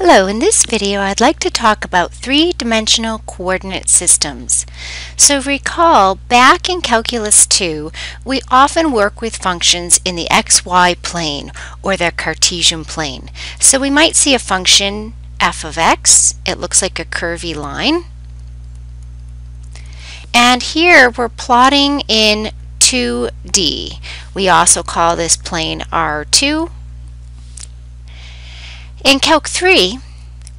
Hello, in this video I'd like to talk about three-dimensional coordinate systems. So recall, back in Calculus 2, we often work with functions in the xy plane or the Cartesian plane. So we might see a function f of x, it looks like a curvy line. And here we're plotting in 2D. We also call this plane R2 in Calc 3,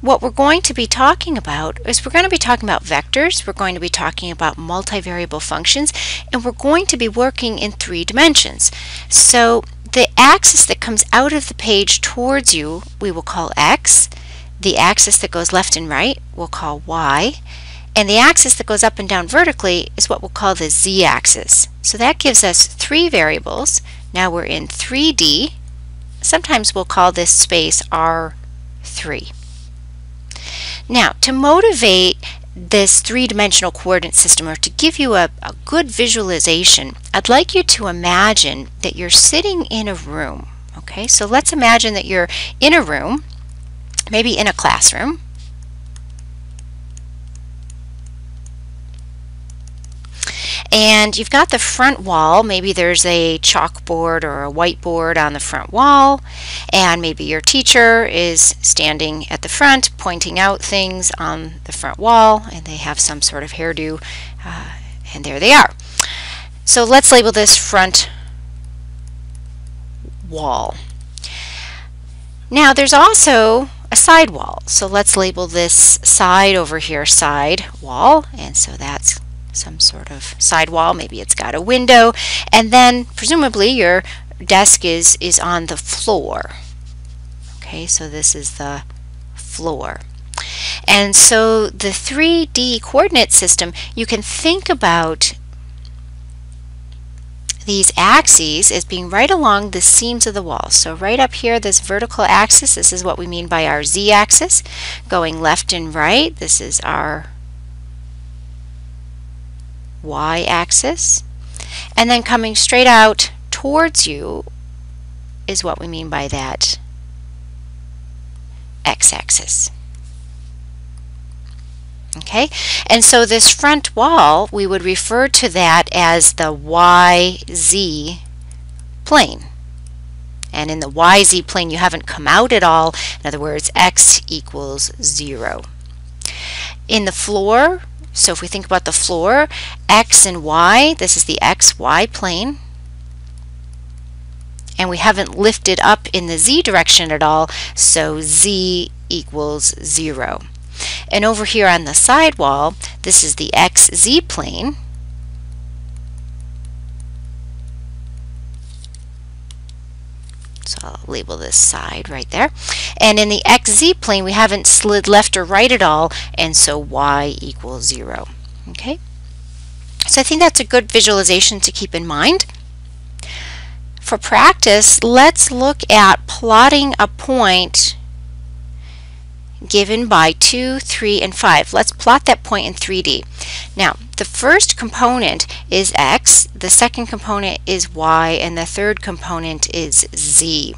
what we're going to be talking about is we're going to be talking about vectors, we're going to be talking about multivariable functions, and we're going to be working in three dimensions. So the axis that comes out of the page towards you, we will call x. The axis that goes left and right, we'll call y. And the axis that goes up and down vertically is what we'll call the z-axis. So that gives us three variables. Now we're in 3D, Sometimes we'll call this space R3. Now, to motivate this three-dimensional coordinate system or to give you a, a, good visualization, I'd like you to imagine that you're sitting in a room. Okay, so let's imagine that you're in a room, maybe in a classroom, And you've got the front wall, maybe there's a chalkboard or a whiteboard on the front wall, and maybe your teacher is standing at the front pointing out things on the front wall, and they have some sort of hairdo, uh, and there they are. So let's label this front wall. Now there's also a side wall. So let's label this side over here side wall. And so that's some sort of sidewall. Maybe it's got a window. And then presumably your desk is, is on the floor. Okay, so this is the floor. And so the 3D coordinate system, you can think about these axes as being right along the seams of the wall. So right up here, this vertical axis, this is what we mean by our z-axis. Going left and right, this is our y-axis. And then coming straight out towards you is what we mean by that x-axis. Okay, and so this front wall, we would refer to that as the YZ plane. And in the YZ plane, you haven't come out at all. In other words, x equals 0. In the floor, so if we think about the floor, x and y, this is the xy plane. And we haven't lifted up in the z direction at all, so z equals 0. And over here on the sidewall, this is the xz plane. So I'll label this side right there. And in the xz plane, we haven't slid left or right at all, and so y equals 0. Okay? So I think that's a good visualization to keep in mind. For practice, let's look at plotting a point given by 2, 3, and 5. Let's plot that point in 3D. Now, the first component is x, the second component is y, and the third component is z.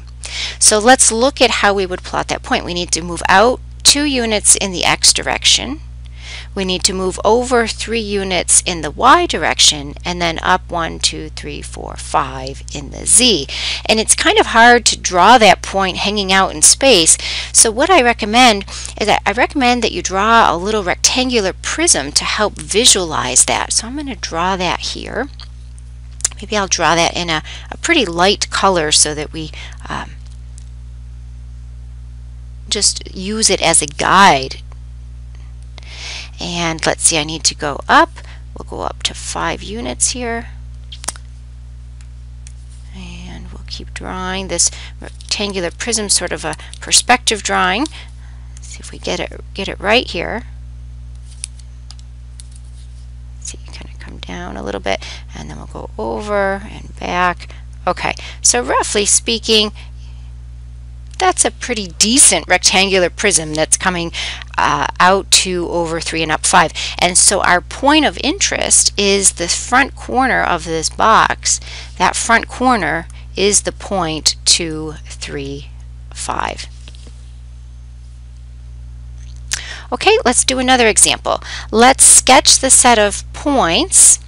So let's look at how we would plot that point. We need to move out two units in the x direction we need to move over three units in the y direction and then up one, two, three, four, five in the z. And it's kind of hard to draw that point hanging out in space. So what I recommend is that I recommend that you draw a little rectangular prism to help visualize that. So I'm going to draw that here. Maybe I'll draw that in a, a pretty light color so that we um, just use it as a guide and let's see, I need to go up. We'll go up to five units here. And we'll keep drawing this rectangular prism, sort of a perspective drawing. Let's see if we get it get it right here. Let's see, kind of come down a little bit, and then we'll go over and back. Okay, so roughly speaking, that's a pretty decent rectangular prism that's coming uh, out to over 3 and up 5. And so our point of interest is the front corner of this box. That front corner is the point 2, 3, 5. Okay, let's do another example. Let's sketch the set of points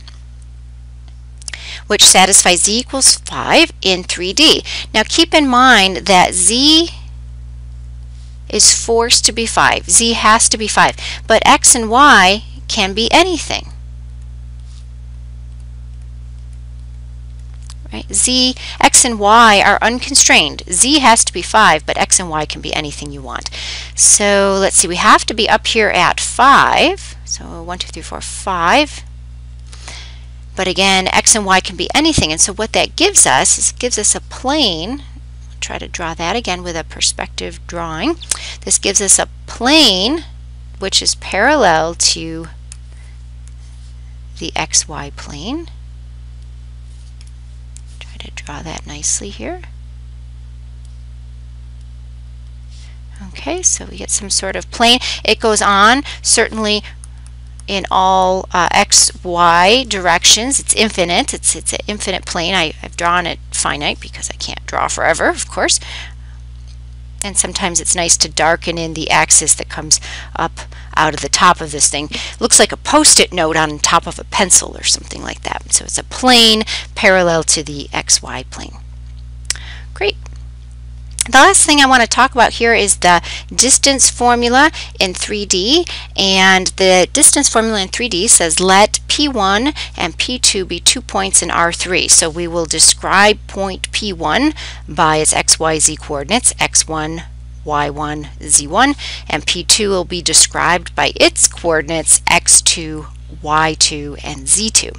which satisfies z equals 5 in 3D. Now keep in mind that z is forced to be 5. z has to be 5. But x and y can be anything. Right? Z, x and y are unconstrained. Z has to be 5, but x and y can be anything you want. So let's see, we have to be up here at 5. So 1, 2, 3, 4, 5. But again, x and y can be anything. And so what that gives us is gives us a plane. I'll try to draw that again with a perspective drawing. This gives us a plane which is parallel to the xy plane. Try to draw that nicely here. Okay, so we get some sort of plane. It goes on, certainly in all uh, x, y directions. It's infinite. It's, it's an infinite plane. I, I've drawn it finite because I can't draw forever, of course. And sometimes it's nice to darken in the axis that comes up out of the top of this thing. Looks like a post-it note on top of a pencil or something like that. So it's a plane parallel to the xy plane. Great. The last thing I want to talk about here is the distance formula in 3D. And the distance formula in 3D says let P1 and P2 be two points in R3. So we will describe point P1 by its XYZ coordinates, X1, Y1, Z1, and P2 will be described by its coordinates, X2, Y2, and Z2.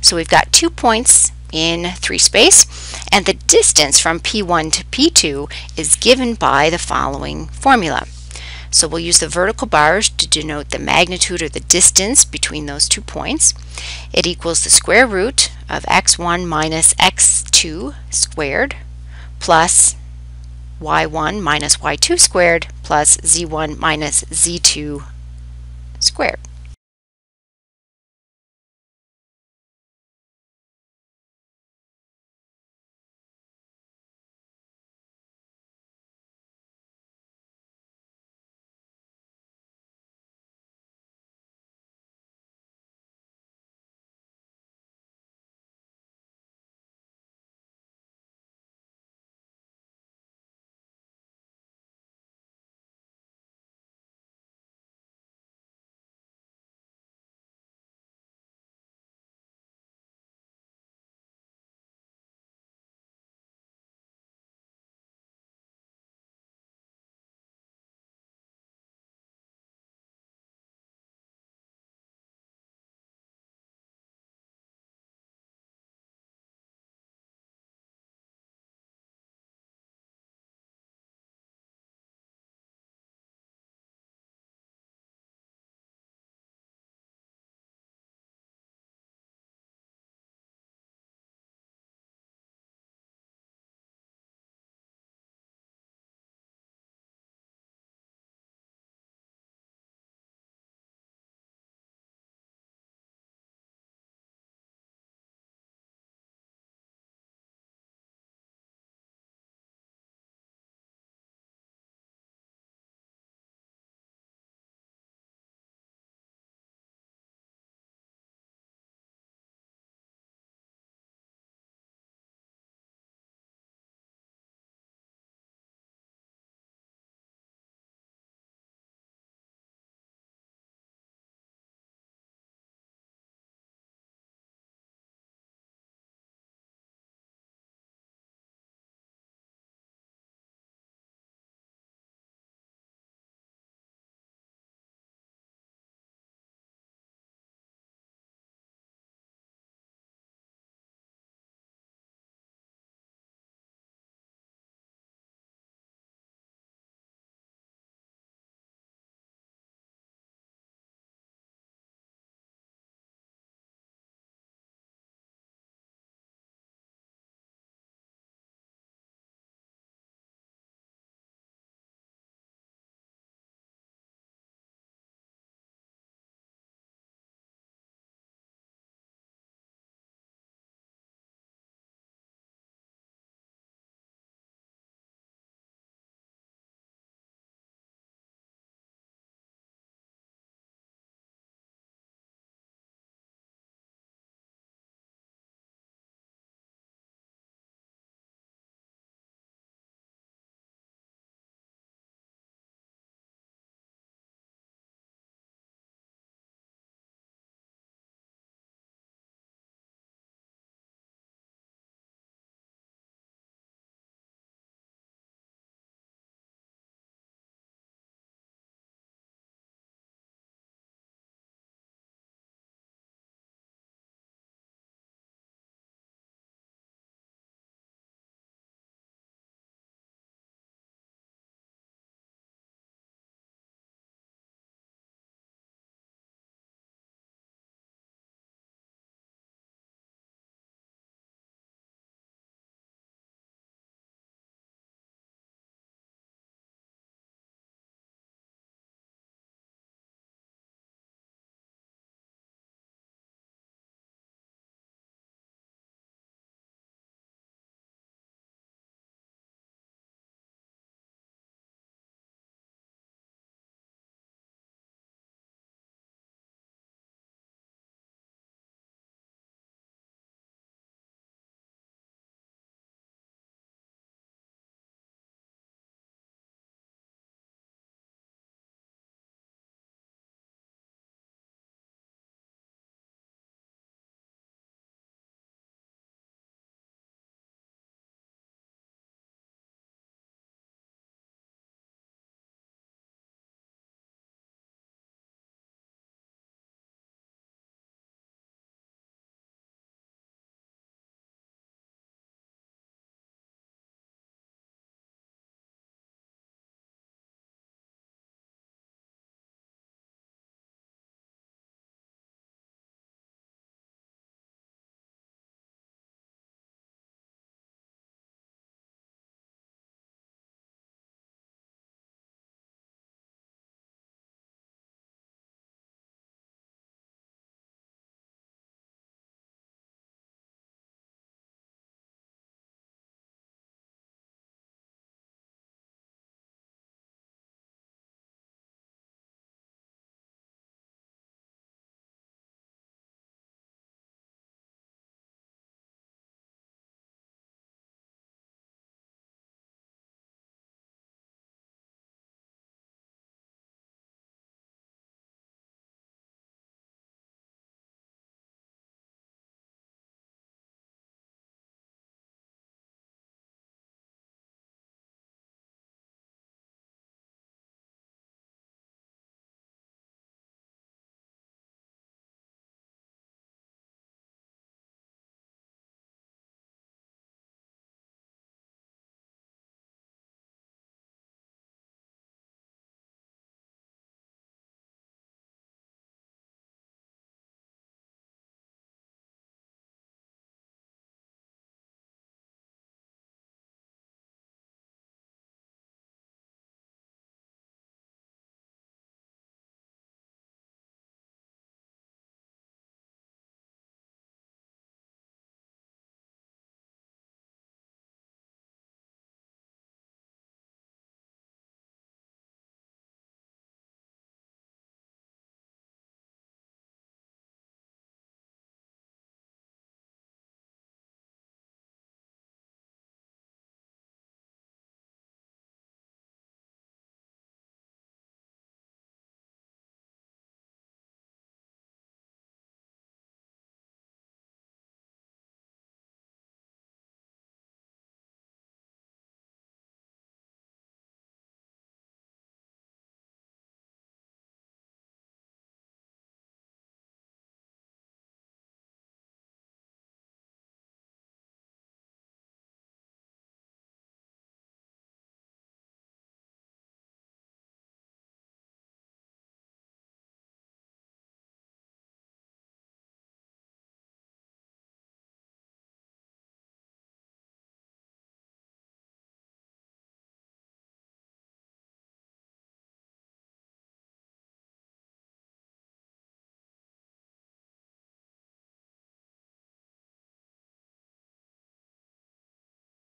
So we've got two points in 3 space and the distance from P1 to P2 is given by the following formula. So we'll use the vertical bars to denote the magnitude or the distance between those two points. It equals the square root of x1 minus x2 squared plus y1 minus y2 squared plus z1 minus z2 squared.